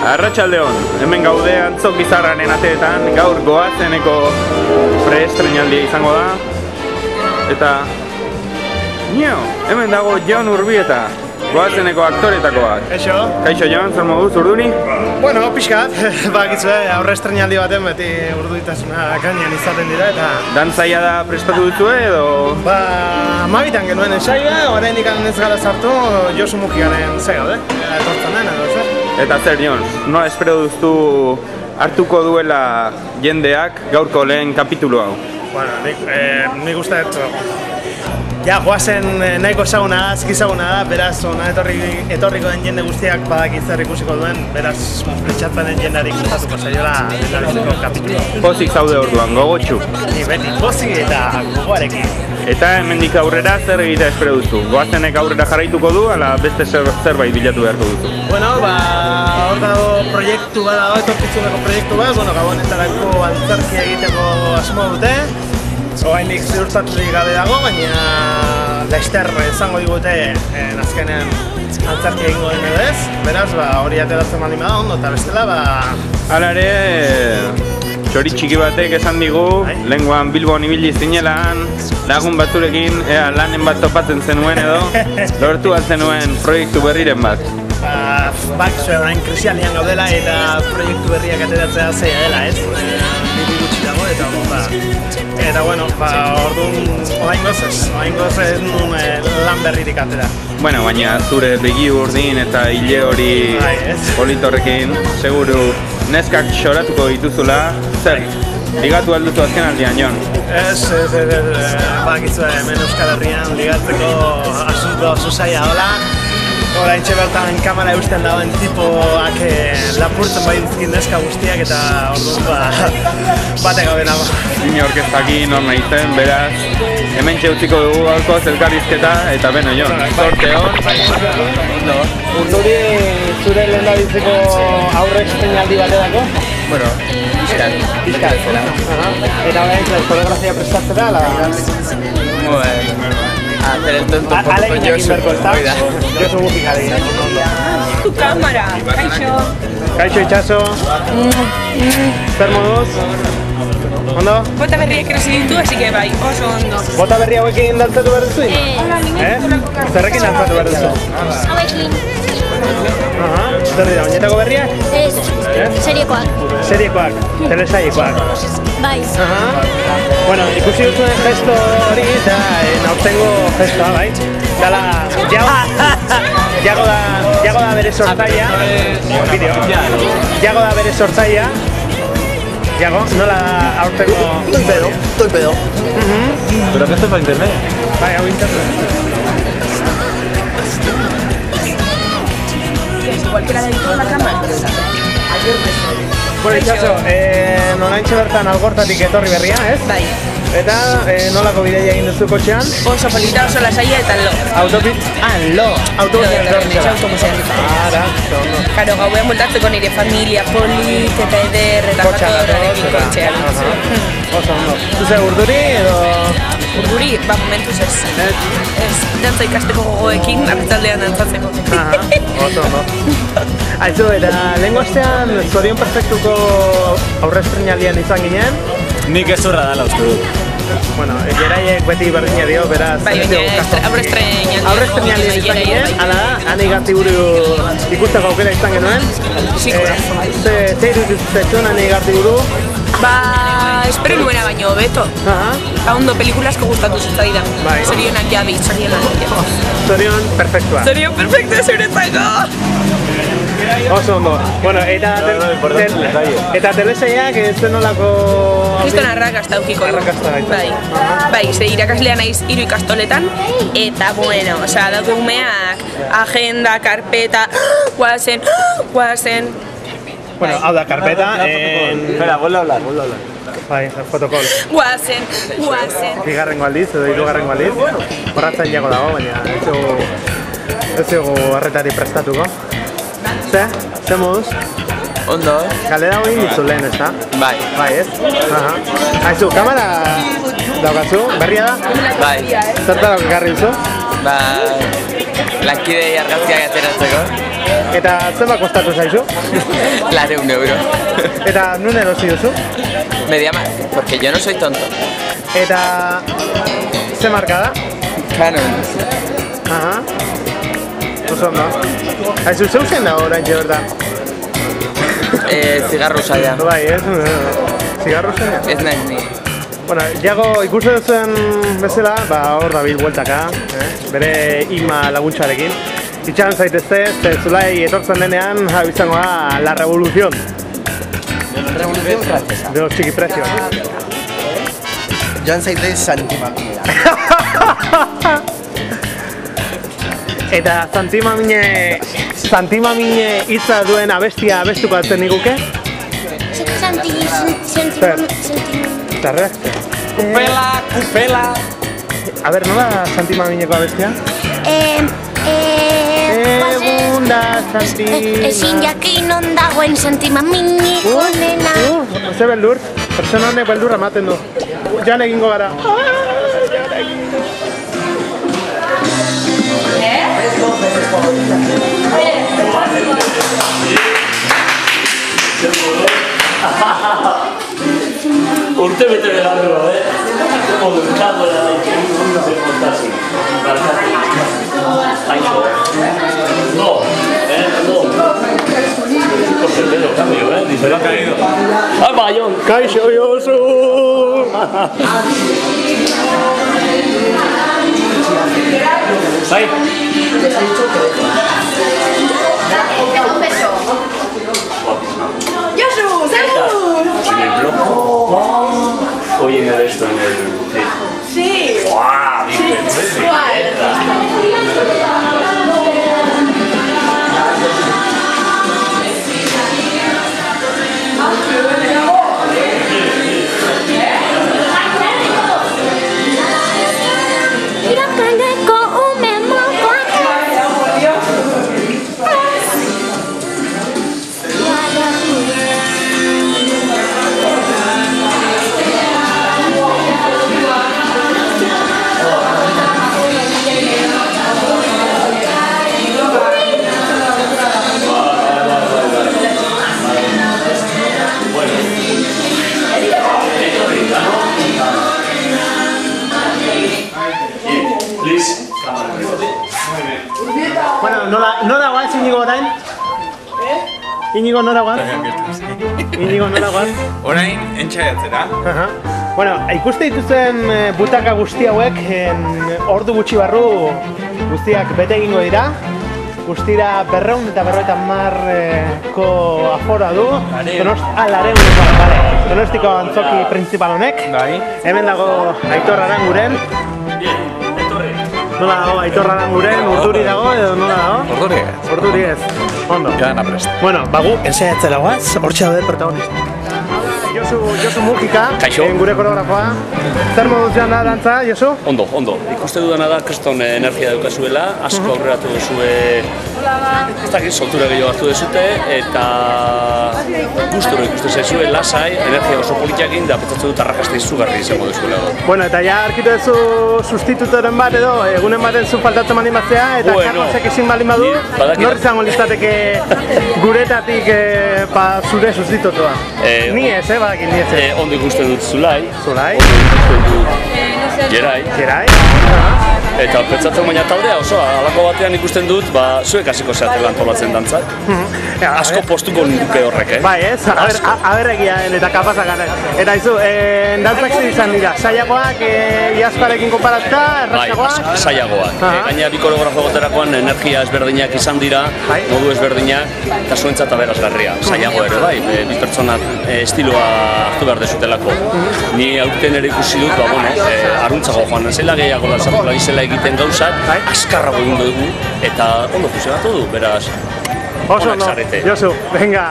Arratxaldeon, hemen gaude antzok bizarraren ateetan, gaur goazeneko preestrenaldia izango da. Eta... Nio, hemen dago Jon Urbieta, goazeneko aktoretako bat. Eixo? Kaixo Jon, zer moduz, urduri? Bueno, pixkat, bakitzue, aurre estrenaldi baten beti urduitasuna gainean izaten dira eta... Dantzaia da prestatu duzue edo... Ba, amabitan genuen ensaia, orain ikan ez gara sartu, Josu Mukigaren ze gaude, etortzen den edo. Eta zer Jon, nola espero duztu hartuko duela jendeak gaurko lehen kapitulu hau? Bueno, nik, eh, nik uste ja, goazen eh, nahiko ezaguna da, azki ezaguna da, beraz, ona etorri, etorriko den jende guztiak badaki zer ikusiko duen, beraz, pentsatzen den jendeari gustatuko zaiola lehendabiziko kapitulu. Pozik zaude orduan, gogotxu. Ni beti pozik eta gogoarekin. Eta hemendik aurrera zer egitea espero duzu? Goazenek aurrera jarraituko du, ala beste zer, zerbait bilatu beharko duzu? Bueno, ba, hor dago proiektu bat etorkizuneko proiektu bat, bueno, gabonetarako antzerki egiteko asmo dute. Oainik ziurtaturik gabe dago, baina laster izango digute eh, azkenean antzerki egingo den edo ez. Beraz, ba, hori ateratzen baldin bada ondo, eta bestela, ba... Hala ere, txori txiki batek esan digu, Bai. lenguan Bilbon ibili zinelan, lagun batzurekin, ea lanen bat topatzen zenuen edo, lortu bat zenuen proiektu berriren bat. Ba, bak zuen orain krisialian gaudela eta proiektu berriak ateratzea zeia dela, ez? Diru gutxi dago eta ba, eta bueno, ba, orduan, orain gozez, orain gozez nun eh, lan berririk atera. Bueno, baina zure begi urdin eta hile hori Bai, politorrekin, seguru neskak xoratuko dituzula, zer? Ligatu alduzu azken aldian, Jon. Ez, ez, ez, ez, hemen Euskal Herrian ligatzeko asunto oso zaila dola. Orain bertan kamera eusten dagoen tipoak eh, lapurtzen bai dizkin neska guztiak eta orduan ba, batek gabe nago. Inork ez daki nor nahizen, beraz, hemen utziko dugu gaurko zelkarizketa, eta beno, Jon, sorte hon. Urduri zure lehen da biziko aurre estrenaldi baterako? Bueno, pixkat, pixkat zela. Eta orain koreografia prestatzera, la... Bueno, hacer el tonto un poco con Josu. Josu gukik alegin. Tu cámara, Kaixo. Kaixo itxaso. Zer moduz? Ondo? Bota berriak erasi ditu, así que bai, oso ondo. Bota berri hauekin dantzatu behar duzu? Eh? Zerrekin dantzatu behar duzu? Hauekin, Aha, zer dira, oinetako berriak? ez, seriekoak, Seriekoak, telesailekoak. bai. Aha. Bueno, ikusi duzuen gesto hori eta eh, aurtengo gestoa, bai? Dala, jago, jago da, jago da bere sortzaia. Bideo. Jago da bere sortzaia. Jago, nola aurtengo... Estoy pedo, estoy pedo. Pero que esto es para internet. Bai, hau internet. Cualquiera de toda la cámara. Bueno, itxaso, eh, noraintxe bertan algortatik etorri berria, ez? Bai, Eta eh, nolako bideia egin duzu kotxean? oso polita, oso lasaia eta lo. Autobit... Ah, lo! Autobusean Lo, lo, etorri lo, zara. autobusean. Ara, ondo. Karo, gauean multatzeko nire familia, polit eta eder eta jatorrarekin datoz, eta- kotxean. Oso ondo. Zuze urduri edo... Urduri, ba, momentuz ez. Ez, dantza ikasteko gogoekin, arretzaldean dantzatzeko. Aha, oso ondo. Aizu, eta lehenko astean zorion perfektuko aurrestrenaldian izan ginen. Nik ez zurra dala uste dut. Bueno, geraiek beti berdina dio, beraz... Bai, ez baina dugu kaso. estre- aurrestrenaldian. Aurrestrenaldian izan ginen, ala da, han egati buru ikusteko aukera izan genuen. Sikura. Eh, ze, ze iruditzen han egati buru. Ba, espero nuena baino, beto. Aha, Ba, ondo, pelikula asko gustatu zitzaidan. Bai. Zorionak jabi, zorionak jabi. zorion perfektua. Zorion perfecto zuretzako! Oso ondo. Bueno, eta, No, tel- eta telesaiak ez zen nolako... Kriston arrakasta aukiko. Arrakasta baita. Bai, bai, ze irakaslea naiz hiru ikastoletan, eta bueno, osea, daude umeak, agenda, karpeta, guazen, guazen, Bueno, hau da, karpeta, en... Espera, vuelve a hablar, vuelve a hablar. Bai, fotokol. guazen, guazen. Bigarrengo aldiz, edo hirugarrengo aldiz. Horratzen dago, baina ez dugu... Ez dugu harretari prestatuko. Ze? Ze moduz? Ondo, Galera hori dizu lehen, ez da? bai, Bai, ez? Aha. Aizu, kamera daukazu, berria da? bai, Zertarako ekarri duzu? bai. lankidei argazkiak ateratzeko. Eta zenbat kostatu zaizu? Lareun euro. Eta nun erosi duzu? Mediamar, porque yo no soy tonto. Eta ze marka da? Canon. Aha. Oso ondo. Aizu, zeu zen da orain bertan? Eh, zigarro saia. Bai, ez? Zigarro zen? Ez naiz ni. Bueno, Jago ikusten duzuen bezala, ba, hor dabil bueltaka, eh? bere ima laguntxarekin. Itxaron zaitezte, ze zulai etortzen denean, hau izango da, la revolución Revolución francesa. de los txikiprezios. Joan zaitez santimamia. Eta santimamine, santimamine hitza duen abestia abestuko atzen niguke? Santi, santi, Zer? santi, Zarrak? Kupela, kupela. A ber, nola santimamineko abestia? Eh, eh, Egun da santima... Ezin jakin non dagoen santimamini onena. Uh, ze beldur, pertsona honek beldurra ematen du. Jan egingo gara. Urte bete belarri gabe, modunkatu da ondo se kontasi. Barkatu. Aiko. No, eh, no. Porque el pelo cambio, eh, diferente. Ha caído. Ah, bayón. Kaixo Josu! Bai. Inigo nora guaz? Inigo nora guaz? Orain, entxaiatzera. Aha. Bueno, ikuste dituzuen eh, butaka guzti hauek en, ordu gutxi barru guztiak bete egingo dira. Guztira berreun eta berroeta marreko aforoa du. Donost, ah, lareun, vale. Donostiko antzoki principal honek. Bai. Hemen dago Aitor Aranguren. Nola dago Aitor Aranguren, urduri dago edo nola dago? Orduri Urduri ez. Ondo. Ja, na prest. Bueno, bagu ensaiatzera guaz, hortxe daude protagonista. Josu, Josu Mujika, Kaixo. en gure koreografoa. Zer moduz joan da dantza, Josu? Ondo, ondo. Ikuste dudana da, kriston energia daukazuela, asko aurreratu duzue, ez dakit, soltura gehiago hartu duzute, eta gustura ikuste zaizue, lasai, energia oso politiakin, da pentsatzen dut arrakasta izugarri izango duzuela. Bueno, eta ja arkitu duzu sustitutoren bat edo, egunen baten zu faltatzen baldin batzea, eta Bueno. Carlosek ezin baldin badu, badakit- nor izango litzateke guretatik eh, pa zure sustitutoa. Eh, ni ez, eh, badakin ni ez. E, ondo ikusten dut zulai, Zulai, ondo ikusten dut jerai, Gerai, eta pentsatzen baina taldea oso, alako batean ikusten dut, ba, zuek hasiko zeatela antolatzen dantzak. Ja, Asko postuko nuke horrek, eh? Bai, ez, aberregia eta kapazak. Eta izu, eh, dantzak zer izan dira, saiakoak eh, iazparekin konparatuta, Bai, errazagoak? saiagoak. Aha. E, gainera bi koreografo goterakoan energia ezberdinak izan dira, Bai. modu ezberdinak, eta zuentzat aberazgarria. Saiago ere, bai, e, bi pertsonak e, estiloa hartu behar dezutelako. Ni aurten ere ikusi dut, ba, bueno, e, aruntzago joan, zela gehiago da, zapula izela egiten gauzat, Bai. askarrago egin dugu, eta ondo funtzionatu du, beraz, Oso, no. Josu, venga.